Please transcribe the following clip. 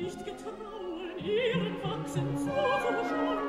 nicht getrauen, ihren Wachsen zuzuschauen.